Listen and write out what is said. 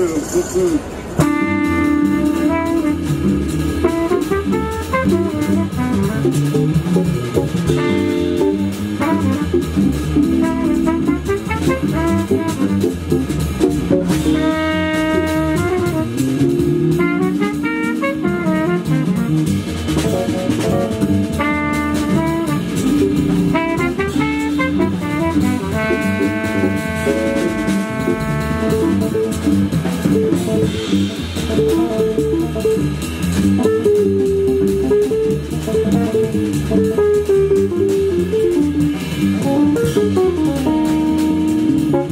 です。